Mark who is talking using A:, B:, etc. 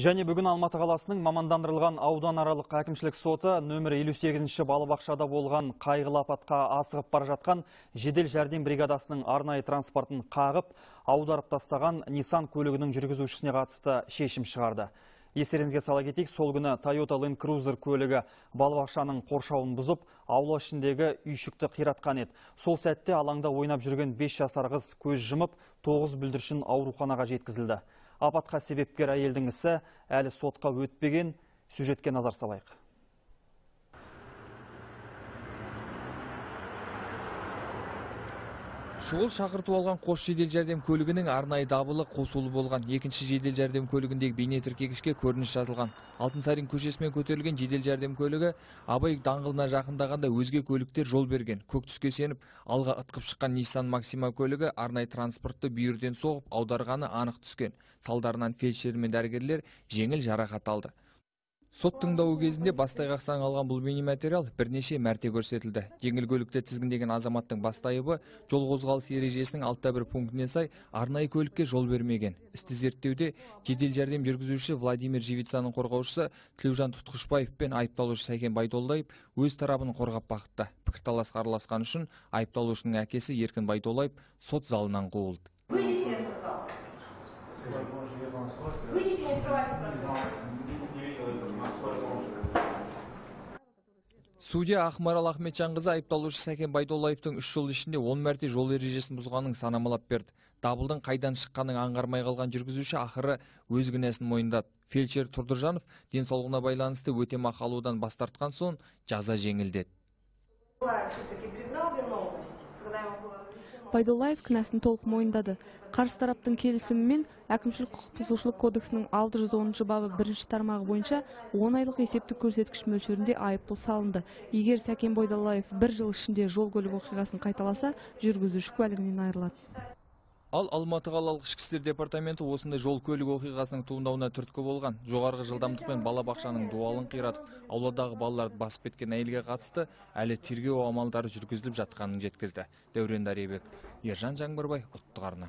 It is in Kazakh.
A: Және бүгін Алматы қаласының мамандандырылған ауданаралық әкімшілік соты нөмір 58-ші балабақшада болған қайғылы апатқа асығып бара жатқан жедел жәрдем бригадасының арнайы транспортын қағып, аударып тастаған Nissan көлігінің жүргізушісіне қатысты шешім шығарды. Естеріңізге сала кетейік, сол күні Toyota Land Cruiser көлігі балабақшаның қоршауын бұзып, аула ішіндегі үйшікті қиратқан еді. Сол сәтте алаңда ойнап жүрген 5 жасар қыз көз жұмып, 9 бүлдіршін ауруханаға жеткізілді. Апатқа себепкер әйелдің ісі әлі сотқа өтпеген сюжетке назар салайық.
B: Шұғыл шақырту алған қос жедел жәрдем көлігінің арнайы дабылы қосулы болған. Екінші жедел жәрдем көлігіндегі бейне тіркегішке көрініс жазылған. Алтынсарин көшесімен көтерілген жедел жәрдем көлігі Абай даңғылына жақындағанда өзге көліктер жол берген. Көк түске сеніп, алға ытқып шыққан Nissan Maxima көлігі арнайы транспортты бүйірден соғып, аударғаны анық түскен. Салдарынан фельдшер мен дәрігерлер жеңіл жарақат алды. Сот тыңдауы кезінде бастай қақсан алған бұл бейнематериал бірнеше мәрте көрсетілді. Жеңіл көлікте тізгіндеген азаматтың бастайыбы жол қозғалыс ережесінің алтта бір пунктіне сай арнайы көлікке жол бермеген. Істі зерттеуде жедел жәрдем жүргізуші Владимир Живицаның қорғаушысы Тілеужан Тұтқышбаев пен айыпталушы Сәкен Байдолдаев өз тарапын қорғап бақытты. Пікірталасқа араласқан үшін айыпталушының әкесі Еркін Байдолаев сот залынан қуылды.
C: Выйдите
B: Судья Ақмарал Ахметжанқызы айыпталушы Сәкен Байдоллаевтың үш жыл ішінде 10 мәрте жол ережесін бұзғанын санамалап берді. Дабылдың қайдан шыққанын аңғармай қалған жүргізуші ақыры өз кінәсін мойындады. Фельдшер Тұрдыржанов денсаулығына байланысты өтемақы алудан бас тартқан соң жаза жеңілдеді.
D: Байдуллаев кінәсін толық мойындады. Қарсы тараптың келісімімен әкімшілік құқық бұзушылық кодексінің 610 бабы бірінші тармағы бойынша 10 айлық есептік көрсеткіш мөлшерінде айыппұл салынды. Егер Сәкен Байдуллаев бір жыл ішінде жол көлік оқиғасын қайталаса, жүргізуші куәлігінен айырылады.
B: Ал Алматы қалалық ішкі істер департаменті осындай жол көлік оқиғасының туындауына түрткі болған. Жоғарғы жылдамдықпен балабақшаның дуалын қиратып, ауладағы балаларды басып кеткен әйелге қатысты әлі тергеу амалдары жүргізіліп жатқанын жеткізді. Дәурен Даребек, Ержан Жаңбырбай, ұлттық арна.